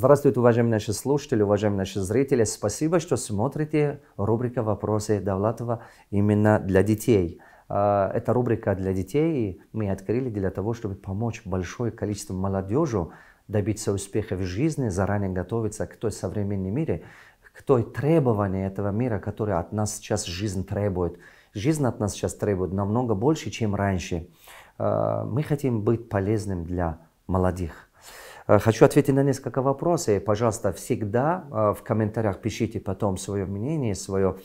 Здравствуйте, уважаемые наши слушатели, уважаемые наши зрители. Спасибо, что смотрите рубрика «Вопросы Давлатова» именно для детей. А, эта рубрика для детей мы открыли для того, чтобы помочь большое количество молодежи добиться успеха в жизни, заранее готовиться к той современной мире, к той требованию этого мира, который от нас сейчас жизнь требует. Жизнь от нас сейчас требует намного больше, чем раньше. А, мы хотим быть полезным для молодых. Э, хочу ответить на несколько вопросов. Пожалуйста, всегда э, в комментариях пишите потом свое мнение, свое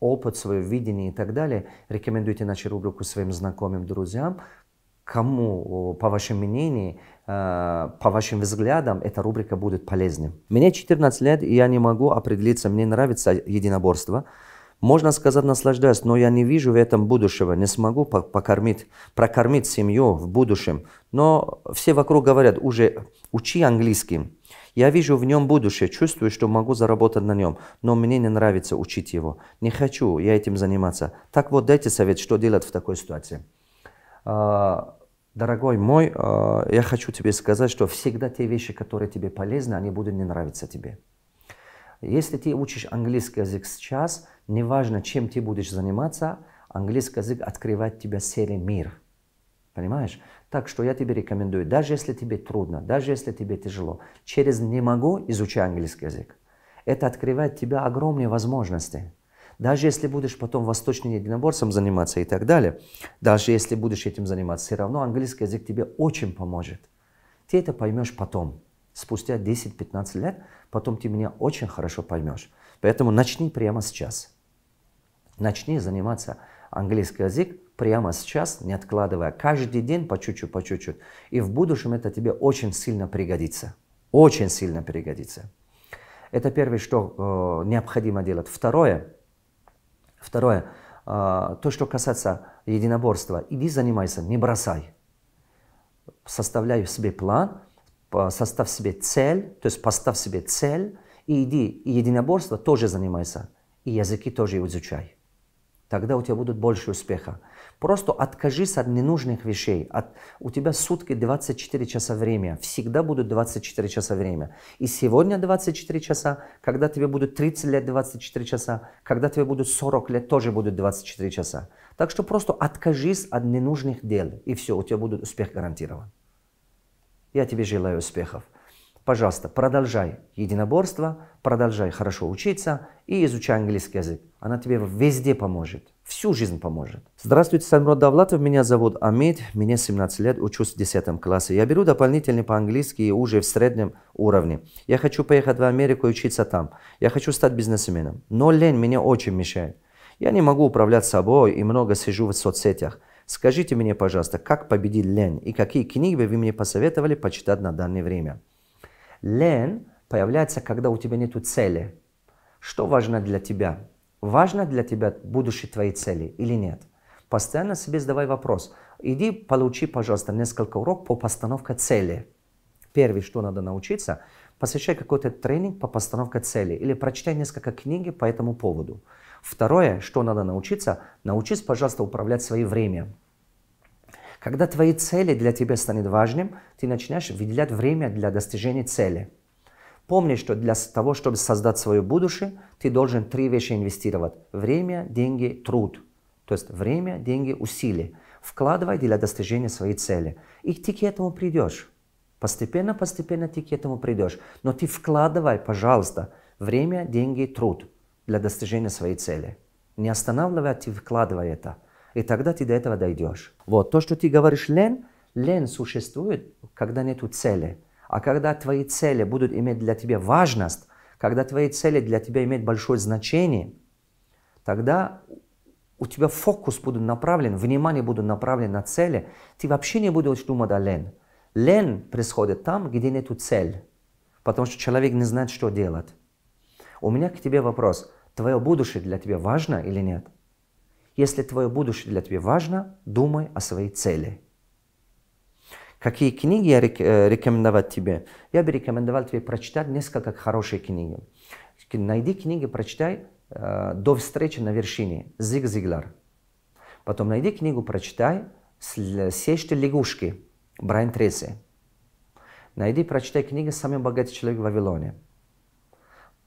опыт, свое видение и так далее. Рекомендуйте нашу рубрику своим знакомым, друзьям. Кому, по вашему мнению, э, по вашим взглядам, эта рубрика будет полезной. Мне 14 лет, и я не могу определиться, мне нравится единоборство. Можно сказать, наслаждаюсь, но я не вижу в этом будущего, не смогу покормить, прокормить семью в будущем. Но все вокруг говорят, уже учи английский. Я вижу в нем будущее, чувствую, что могу заработать на нем, но мне не нравится учить его. Не хочу я этим заниматься. Так вот, дайте совет, что делать в такой ситуации. А, дорогой мой, а, я хочу тебе сказать, что всегда те вещи, которые тебе полезны, они будут не нравиться тебе. Если ты учишь английский язык сейчас, неважно, чем ты будешь заниматься, английский язык открывает тебе целый мир. Понимаешь? Так что я тебе рекомендую, даже если тебе трудно, даже если тебе тяжело, через «не могу» изучай английский язык. Это открывает тебе огромные возможности. Даже если будешь потом восточным единоборством заниматься и так далее, даже если будешь этим заниматься, все равно английский язык тебе очень поможет. Ты это поймешь потом спустя 10-15 лет, потом ты меня очень хорошо поймешь. Поэтому начни прямо сейчас. Начни заниматься английский язык прямо сейчас, не откладывая, каждый день по чуть-чуть, по чуть-чуть. И в будущем это тебе очень сильно пригодится. Очень сильно пригодится. Это первое, что э, необходимо делать. Второе, второе э, то, что касается единоборства, иди занимайся, не бросай. Составляй себе план, составь себе цель, то есть поставь себе цель, и иди, и единоборство тоже занимайся, и языки тоже изучай. Тогда у тебя будут больше успеха. Просто откажись от ненужных вещей. От, у тебя сутки 24 часа время. Всегда будут 24 часа время. И сегодня 24 часа, когда тебе будут 30 лет 24 часа, когда тебе будут 40 лет, тоже будут 24 часа. Так что просто откажись от ненужных дел, и все, у тебя будет успех гарантирован. Я тебе желаю успехов. Пожалуйста, продолжай единоборство, продолжай хорошо учиться и изучай английский язык. Она тебе везде поможет, всю жизнь поможет. Здравствуйте, Самрод Давлатов, меня зовут Амид, мне 17 лет, учусь в 10 классе. Я беру дополнительно по-английски уже в среднем уровне. Я хочу поехать в Америку и учиться там. Я хочу стать бизнесменом, но лень меня очень мешает. Я не могу управлять собой и много сижу в соцсетях. Скажите мне, пожалуйста, как победить лень и какие книги вы мне посоветовали почитать на данное время? Лень появляется, когда у тебя нет цели. Что важно для тебя? Важно для тебя будущее твоей цели или нет? Постоянно себе задавай вопрос. Иди получи, пожалуйста, несколько уроков по постановке цели. Первое, что надо научиться, посещай какой-то тренинг по постановке цели или прочитай несколько книг по этому поводу. Второе, что надо научиться, научись, пожалуйста, управлять своим временем. Когда твои цели для тебя станут важным, ты начинаешь выделять время для достижения цели. Помни, что для того, чтобы создать свое будущее, ты должен три вещи инвестировать. Время, деньги, труд. То есть время, деньги, усилия. Вкладывай для достижения своей цели. И ты к этому придешь. Постепенно, постепенно ты к этому придешь. Но ты вкладывай, пожалуйста, время, деньги, труд для достижения своей цели. Не останавливай, а ты вкладывай это. И тогда ты до этого дойдешь. Вот, то, что ты говоришь лень, лень существует, когда нету цели. А когда твои цели будут иметь для тебя важность, когда твои цели для тебя имеют большое значение, тогда у тебя фокус будет направлен, внимание будет направлено на цели, ты вообще не будешь думать о лень. Лень происходит там, где нету цели, потому что человек не знает, что делать. У меня к тебе вопрос. Твое будущее для тебя важно или нет? Если твое будущее для тебя важно, думай о своей цели. Какие книги я э, рекомендовать тебе? Я бы рекомендовал тебе прочитать несколько хорошие книги. Найди книги, прочитай э, «До встречи на вершине» Зиг Зиглар. Потом найди книгу, прочитай «Сесть лягушки» Брайан Трейси. Найди, прочитай книги «Самый богатый человек в Вавилоне».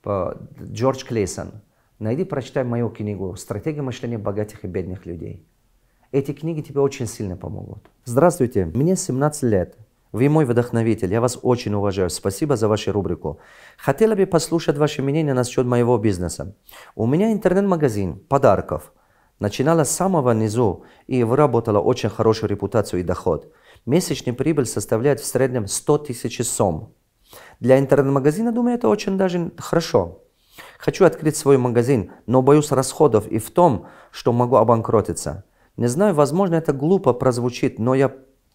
Джордж Клейсон. Найди, прочитай мою книгу «Стратегия мышления богатых и бедных людей». Эти книги тебе очень сильно помогут. Здравствуйте, мне 17 лет. Вы мой вдохновитель, я вас очень уважаю. Спасибо за вашу рубрику. Хотела бы послушать ваше мнение насчет моего бизнеса. У меня интернет-магазин подарков. Начинала с самого низу и выработала очень хорошую репутацию и доход. Месячный прибыль составляет в среднем 100 тысяч сом. Для интернет-магазина, думаю, это очень даже хорошо. Хочу открыть свой магазин, но боюсь расходов и в том, что могу обанкротиться. Не знаю, возможно, это глупо прозвучит, но я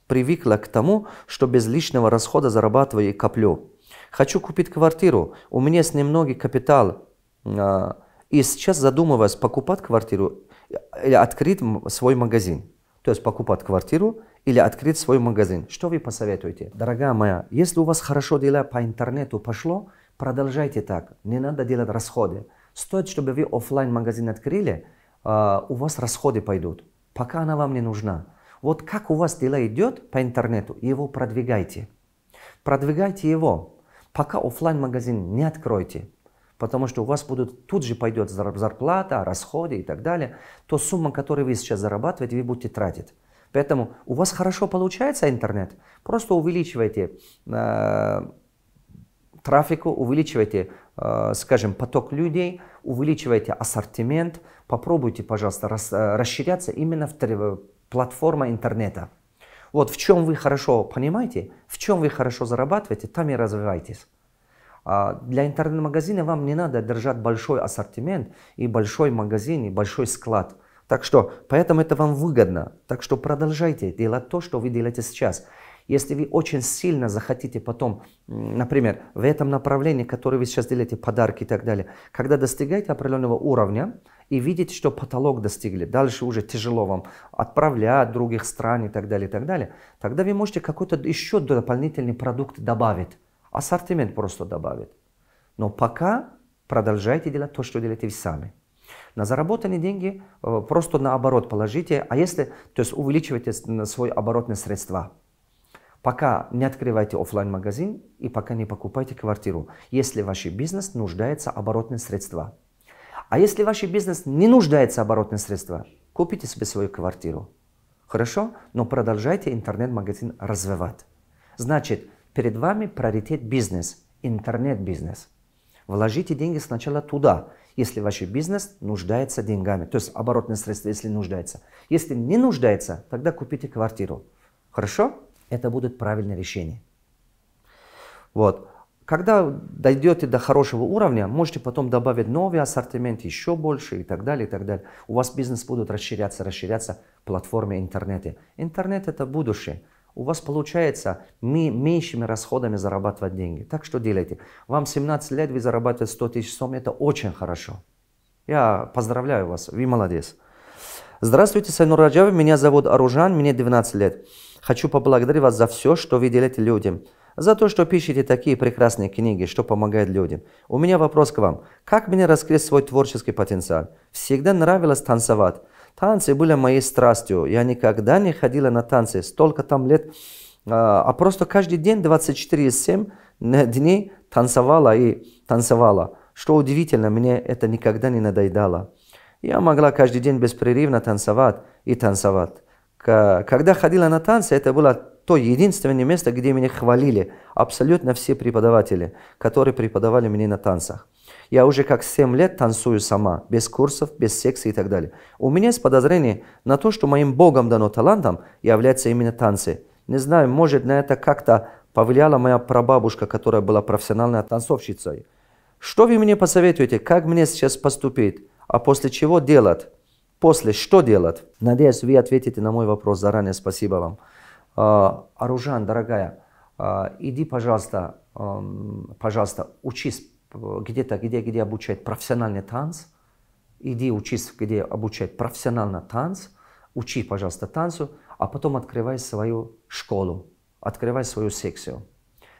привыкла к тому, что без лишнего расхода зарабатываю и коплю. Хочу купить квартиру, у меня есть немного капитал. А, и сейчас задумываюсь, покупать квартиру или открыть свой магазин. То есть покупать квартиру или открыть свой магазин. Что вы посоветуете? Дорогая моя, если у вас хорошо дела по интернету пошло, продолжайте так. Не надо делать расходы. Стоит, чтобы вы офлайн магазин открыли, а, у вас расходы пойдут пока она вам не нужна. Вот как у вас дела идет по интернету, его продвигайте. Продвигайте его, пока офлайн магазин не откройте. Потому что у вас будут, тут же пойдет зарплата, расходы и так далее. То сумма, которую вы сейчас зарабатываете, вы будете тратить. Поэтому у вас хорошо получается интернет, просто увеличивайте э, трафику, увеличивайте, э, скажем, поток людей, увеличивайте ассортимент, попробуйте, пожалуйста, э, расширяться именно в платформа интернета. Вот в чем вы хорошо понимаете, в чем вы хорошо зарабатываете, там и развивайтесь. А для интернет-магазина вам не надо держать большой ассортимент и большой магазин и большой склад. Так что, поэтому это вам выгодно. Так что продолжайте делать то, что вы делаете сейчас. Если вы очень сильно захотите потом, например, в этом направлении, которое вы сейчас делаете, подарки и так далее, когда достигаете определенного уровня и видите, что потолок достигли, дальше уже тяжело вам отправлять других стран и так далее, и так далее, тогда вы можете какой-то еще дополнительный продукт добавить, ассортимент просто добавить. Но пока продолжайте делать то, что делаете вы сами. На заработанные деньги э, просто наоборот положите, а если, то есть увеличивайте свой оборотные средства – Пока не открывайте офлайн магазин и пока не покупайте квартиру, если ваш бизнес нуждается оборотных средствах. А если ваш бизнес не нуждается оборотных средствах, купите себе свою квартиру. Хорошо? Но продолжайте интернет-магазин развивать. Значит, перед вами приоритет бизнес, интернет-бизнес. Вложите деньги сначала туда, если ваш бизнес нуждается деньгами, то есть оборотные средства, если нуждается. Если не нуждается, тогда купите квартиру. Хорошо? Это будет правильное решение. Вот. Когда дойдете до хорошего уровня, можете потом добавить новый ассортимент, еще больше и так далее, и так далее. У вас бизнес будет расширяться, расширяться в платформе интернете. Интернет это будущее. У вас получается меньшими расходами зарабатывать деньги. Так что делайте. Вам 17 лет, вы зарабатываете 100 тысяч сом, это очень хорошо. Я поздравляю вас, вы молодец. Здравствуйте, Сайнур Раджави, меня зовут Аружан, мне 12 лет. Хочу поблагодарить вас за все, что вы делаете людям. За то, что пишете такие прекрасные книги, что помогает людям. У меня вопрос к вам. Как мне раскрыть свой творческий потенциал? Всегда нравилось танцевать. Танцы были моей страстью. Я никогда не ходила на танцы. Столько там лет. А, а просто каждый день 24 из 7 дней танцевала и танцевала. Что удивительно, мне это никогда не надоедало. Я могла каждый день беспрерывно танцевать и танцевать. Когда ходила на танцы, это было то единственное место, где меня хвалили абсолютно все преподаватели, которые преподавали мне на танцах. Я уже как 7 лет танцую сама, без курсов, без секции и так далее. У меня есть подозрение на то, что моим Богом дано талантом является именно танцы. Не знаю, может на это как-то повлияла моя прабабушка, которая была профессиональной танцовщицей. Что вы мне посоветуете, как мне сейчас поступить, а после чего делать? После что делать? Надеюсь, вы ответите на мой вопрос заранее. Спасибо вам. А, Аружан, дорогая, а, иди, пожалуйста, пожалуйста, учись где-то, где, где обучают профессиональный танц. Иди учись, где обучают профессионально танц. Учи, пожалуйста, танцу, а потом открывай свою школу, открывай свою секцию.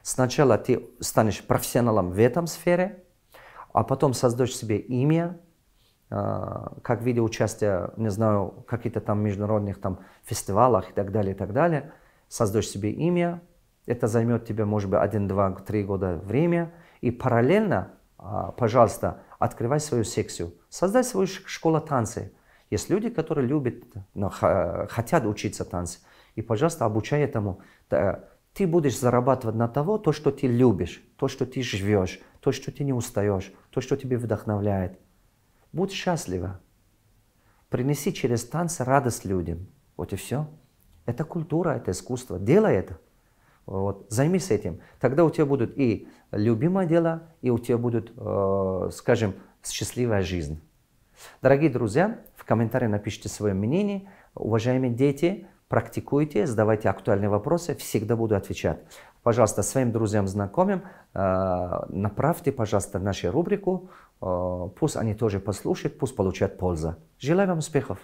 Сначала ты станешь профессионалом в этом сфере, а потом создашь себе имя, а, как виде участия, не знаю, каких-то там международных там фестивалях и так далее, и так далее, создаешь себе имя, Это займет тебе, может быть, один, два, три года время. И параллельно, а, пожалуйста, открывай свою секцию. Создай свою школу танцев. Есть люди, которые любят, хотят учиться танцы. И, пожалуйста, обучай этому. Ты будешь зарабатывать на того, то, что ты любишь, то, что ты живешь, то, что ты не устаешь, то, что тебе вдохновляет. Будь счастлива. Принеси через танцы радость людям. Вот и все. Это культура, это искусство. Делай это. Вот. Займись этим. Тогда у тебя будут и любимое дело, и у тебя будет, э, скажем, счастливая жизнь. Дорогие друзья, в комментариях напишите свое мнение. Уважаемые дети, практикуйте, задавайте актуальные вопросы, всегда буду отвечать. Пожалуйста, своим друзьям, знакомым э, направьте, пожалуйста, нашу рубрику, э, пусть они тоже послушают, пусть получают пользу. Желаю вам успехов!